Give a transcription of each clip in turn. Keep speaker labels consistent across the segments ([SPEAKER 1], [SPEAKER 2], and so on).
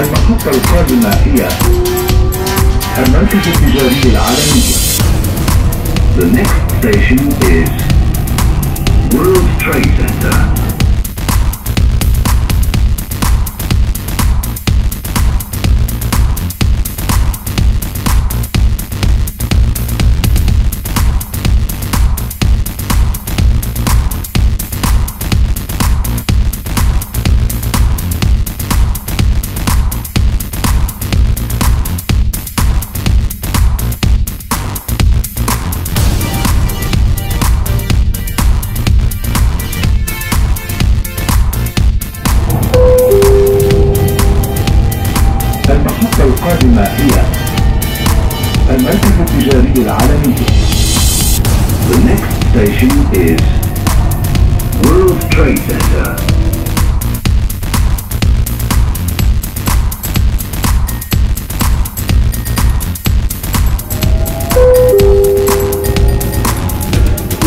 [SPEAKER 1] المحطة القادمة هي المركز التجاري العالمي The next station is World Trade القادمة هي المركز التجاري العالمي The next station is World Trade Center.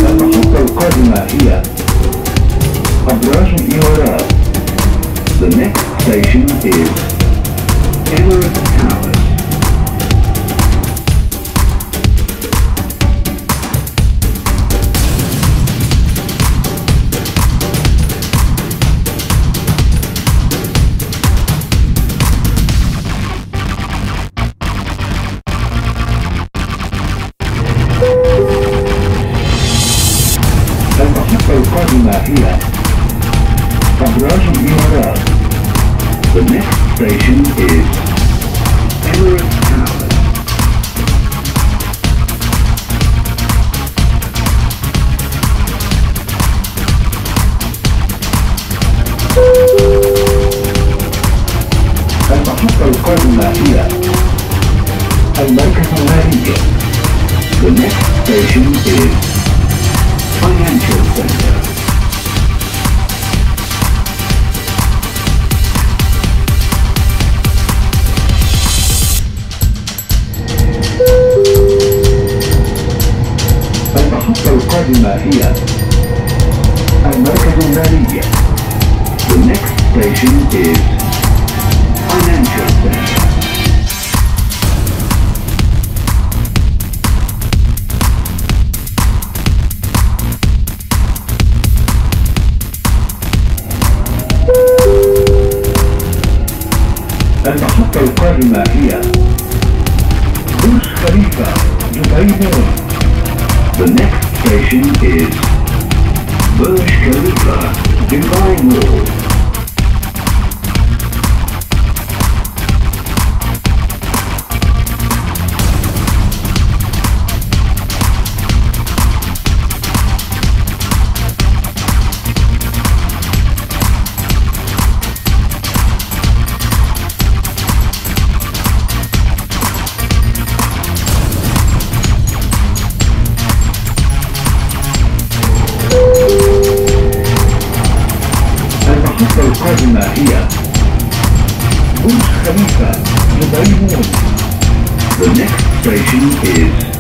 [SPEAKER 1] المحطة القادمة هي أبراج الإمارات The next station is Emirates Patna here. URL. The next station is Emirates القادمة هي المركز المالي The next station is Financial Center. المحطة القادمة هي برج خليفة دبي مول The next is Burj Khalifa, Dubai Mall. The next station is